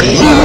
yeah